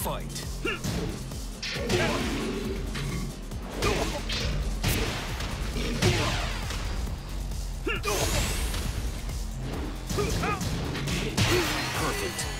Fight. Perfect.